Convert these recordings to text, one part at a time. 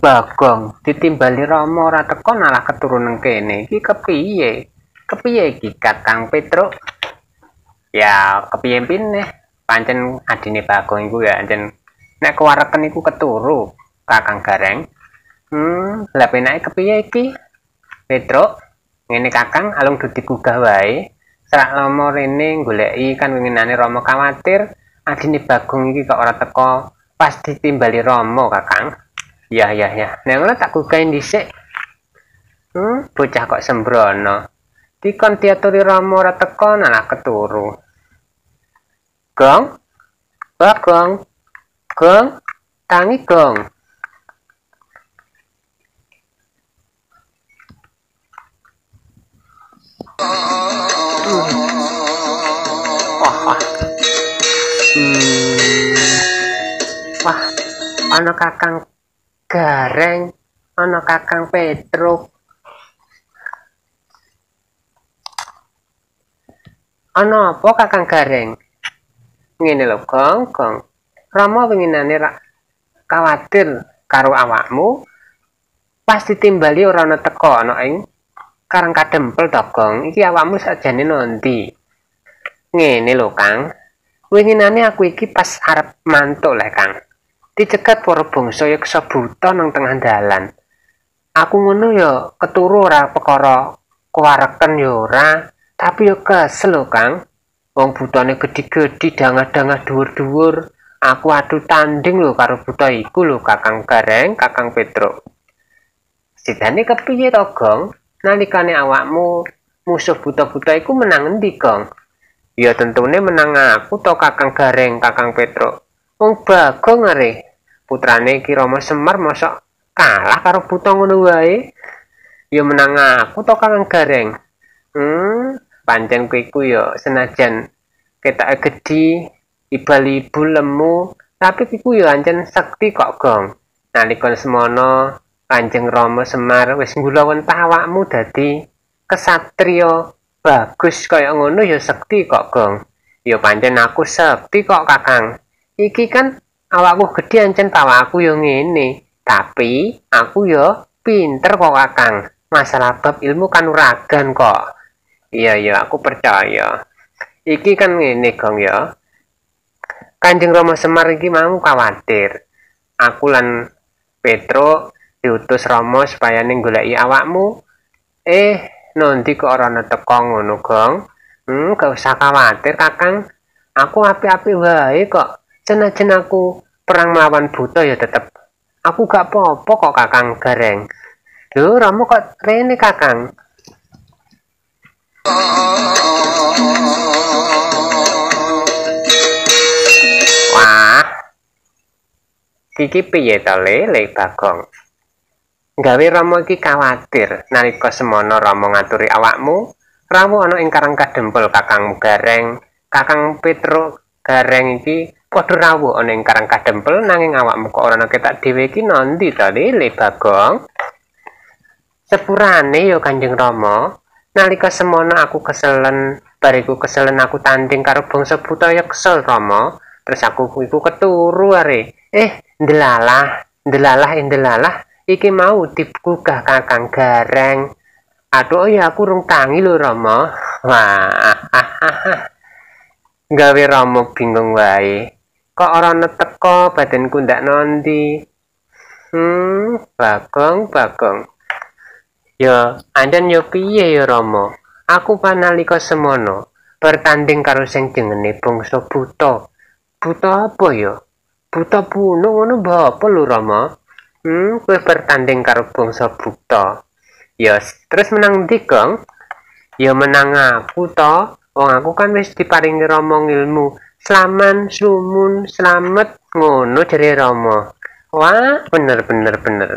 Bagong ditimbali Rama ora teko malah keturunan kene. Iki kepiye? Kepiye iki Kakang Petruk? Ya, kepiye pine? Pancen adine Bagong iku ya pancen nek kewareken iku keturu Kakang Gareng. Hmm, lah penake kepiye iki? Petruk, ngene Kakang alung dudu gugah wae. Serak lama rene goleki kan winginane Rama khawatir adine Bagong iki kok ora teko pas ditimbali Rama Kakang. Ya ya ya. Nek ngono tak gugain dhisik. Hmm, bocah kok sembrono. Dikon diaturi Rama ora teko malah keturu. Gong. Wah, gong. Gong. Tangi gong. Wah, wah. Hmm. Wah, ana kakang gareng, ana kakang Petruk. Ana apa kakang gareng? Ngene lho, Gong, Gong. Rama winginane ra kawatir karo awakmu pas ditimbali ora ana teko ana ing Karang kadempel to, Gong. Iki awakmu sakjane nondi? Ngene lho, Kang. Winginane aku iki pas arep mantuk leh, Kang. Dicegat para bangsa yeksa buta nang tengah dalan. Aku ngono ya keturu ora perkara kuwareken ya ora, tapi ya kesel Kang. Wong butane gedhi-gedhi, dangah-dangah dhuwur-dhuwur. Aku adu tanding lho karo buta iku lho, Kakang Gareng, Kakang Petruk. Sidane kepiye to, Gong? nalikane awakmu musuh buta-buta iku menang endi, Gong? Ya tentune menang aku to Kakang Gareng, Kakang Petruk. Wong Bagong are putrane Ki Rama Semar mosok kalah karo buta ngono wae. Ya menang aku to Kakang Gareng. Hmm, pancen kowe iku ya senajan ketak gedhi, ibal-ibu lemu, tapi iku ya ancen sekti kok, Gong. Nalika semono Kanjeng Rama Semar wis nggulawentah awakmu dadi kesatria bagus kaya ngono ya sekti kok, Gong. Ya pancen aku sekti kok, Kakang. Iki kan awakku gedhe ancen tawaku ya ngene, tapi aku ya pinter kok, Kakang. Masalah bab ilmu kan uragan kok. Iya, iya, aku percaya. Iki kan ngene, Gong ya. Kanjeng Rama Semar iki mau khawatir. Aku lan Petro diutus Rama supaya ning awakmu. Eh, nanti kok ora teko ngono, Gong. Hmm, gak usah khawatir, Kakang. Aku api-api wae kok. Senajan aku perang melawan buta ya tetep. Aku gak apa-apa kok, Kakang Gareng. Lho, Rama kok rene, Kakang? Wah. Kiki piye to, Le, Le Bagong? gawe Rama iki kawatir nalika semono Rama ngaturi awakmu rawuh ana ing Karang Kadempel Kakang Gareng Kakang Petruk Gareng iki padha rawuh ana ing Karang Kadempel nanging awakmu kok ora ketak dhewe iki? Nondi to Le Bagong? Sepurane ya Kanjeng Rama. Nalika semono aku keselen bariku keselen aku tanding karo bangsa buta ya kesel Rama. Terus aku iku keturu are. Eh ndelalah ndelalah ndelalah iki mau digugah kakang gareng. Aduh ya aku rung tangi lho Rama. Wah. Gawe Rama bingung wae kok ora neteko badanku ndak nondi hmm bagong bagong ya andan yo piye ya Rama aku panalika semono bertanding karo sing jenenge bangsa buta buta apa ya buta puno ngono apa lho Rama Hmm, kowe bertanding karo bangsa buta. Ya, terus menang ndi, Gong? Ya menang aku to. Wong aku kan wis diparingi Rama ilmu. Slaman, sumun, slamet ngono jare Rama. Wah, bener bener bener.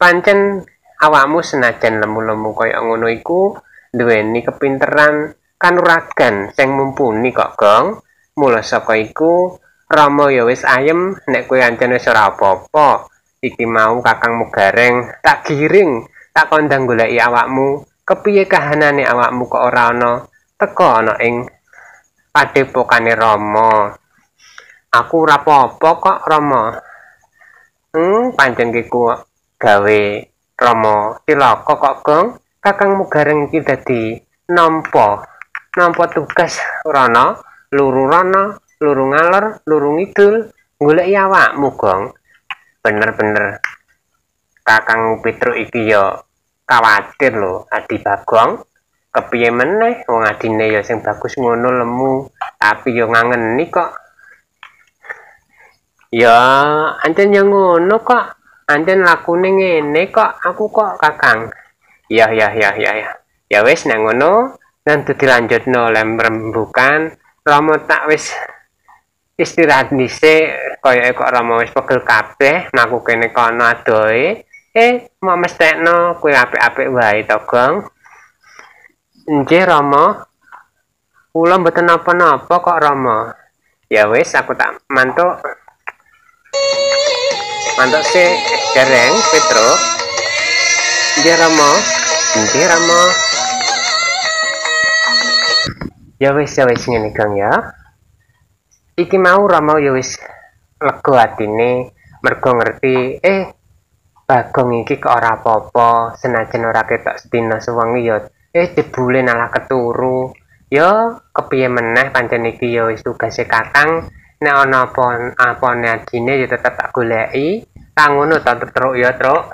Pancen awakmu senajan lemu-lemu kaya ngono iku duweni kepinteran kanuragan sing mumpuni kok, Gong. Mula saka iku Rama ya wis ayem nek kowe ancen wis ora apa-apa. iki mau kakang mugareng tak giring tak kondang goleki awakmu kepiye kahanane awakmu kok ora ana teko ana ing padepokane Rama aku ora apa-apa kok Rama hmm pancen kiku gawe Rama cilaka kok Gong. Kakang Mugareng iki dadi nampa nampa tugas rana. Luru rana luru ngalor luru ngidul golek awakmu Gong. Bener-bener. Kakang Petruk iki ya khawatir lho Adi Bagong kepiye meneh wong adine ya sing bagus ngono lemu tapi yo ngangeni kok ya ancen yang ngono kok Anjen lakune ngene kok aku kok kakang. Ya ya ya ya ya. Ya wis nek ngono nanti dilanjutno lem rembukan Rama tak wis istirahat dhisik kaya kok Rama wis pegel kabeh mlaku kene kono adohe. Eh, mau mestekno kuwi apik-apik wae to, Gong. Nggih, Rama. Kula mboten napa-napa kok, Rama. Ya wis aku tak mantuk. Mantuk si dereng Petro. Dia ramo dia ramo ya wis ya wis ngene Kang ya. Iki mau ramo ya wis lega atine mergo ngerti eh Bagong iki kok ora apa-apa senajan ora ketok sedina sewengi ya eh jebule nalah keturu. Ya kepiye meneh pancen iki ya wis tugase Kakang. Nek ana apa apane adine ya tetep tak goleki. Tak ngono ta truk ya truk.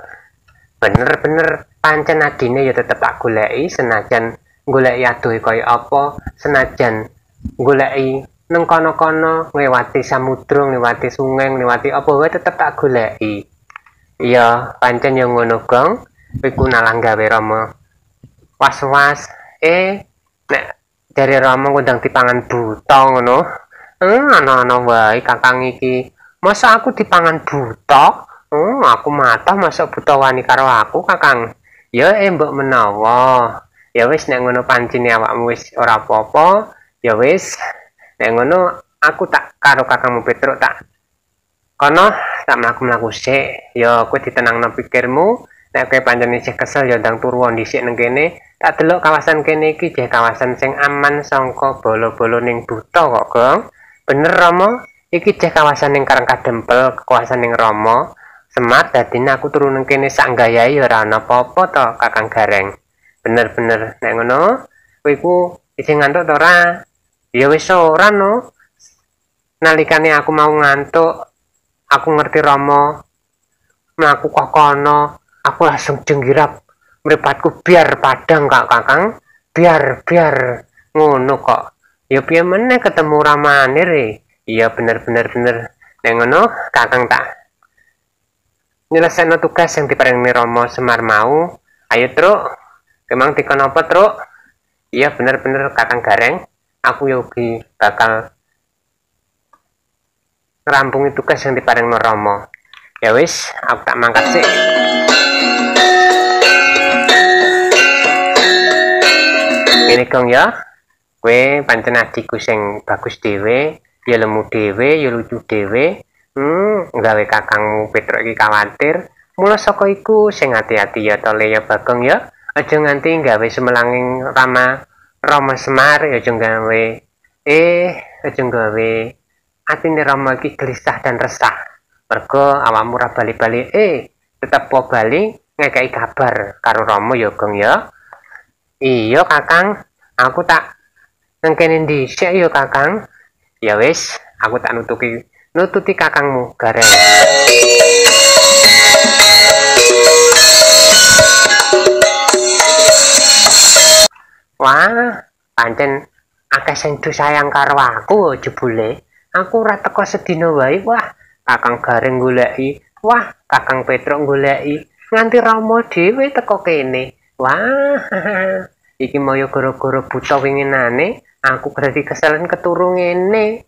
Bener-bener pancen adine ya tetep tak goleki. Senajan goleki adohe kaya apa senajan goleki nang kono-kono ngliwati samudra ngliwati sungai ngliwati apa wae tetep tak goleki. Iya pancen yang ngono gong. Iku nalang gawe rama was-was eh nek dari rama ngundang dipangan buta ngono Hmm, ana-ana wae kakang iki. Masa aku dipangan buta? Hmm, aku mata masa buta wani karo aku, Kakang. Ya eh mbok menawa. Ya wis nek ngono pancine awakmu wis ora apa-apa, ya wis. Nek ngono aku tak karo Kakangmu Petruk tak kono tak mlaku-mlaku sik. Ya kowe ditenangno pikirmu. Nek kowe pancen isih kesel ya ndang turu dhisik nang kene. Tak delok kawasan kene iki jeh kawasan sing aman sangka bolo-bolo ning buta kok, Gong. bener Romo? Iki ceh kawasan yang karang kadempel kekuasaan yang Romo. Semat dadine aku turun kene sak gayai ora ana apa-apa to Kakang Gareng. Bener-bener nek ngono kowe iku isih ngantuk to ora ya wis ora no. Nalikane aku mau ngantuk aku ngerti Romo. Mlaku kok kono aku langsung jenggirap mripatku biar padang kak kakang. Biar biar. Ngono kok. Ya piye meneh ketemu ramane re iya bener bener bener. Nek ngono kakang tak nyelesaikan tugas yang diparingi Romo Semar mau. Ayo truk. Kemang dikon apa truk? Iya bener bener kakang gareng. Aku yogi bakal ngerampungi tugas yang diparingi Romo. Ya wis aku tak mangkat sih ini kong ya. Kowe pancen adikku sing bagus dhewe ya lemu dhewe ya lucu dhewe. Hmm gawe kakangmu Petro iki khawatir mula saka iku sing hati-hati ya to ya Bagong ya. Aja nganti gawe semelanging Rama Rama Semar ya aja gawe eh aja gawe atine Rama iki gelisah dan resah. Mergo awakmu ora bali-bali eh tetep po bali ngekei kabar karo Rama ya Gong ya iya kakang aku tak nang kene dhisik ya Kakang. Ya wis, aku tak nutuki nututi kakangmu gareng. Wah, pancen akeh sing sayang karo aku jebule. Aku ora teko sedina wae. Wah, Kakang Gareng goleki. Wah, Kakang Petruk goleki. Nganti Rama dhewe teko kene. Wah, iki moyo gara-gara buta winginane. aku berarti kesalahan keturung ini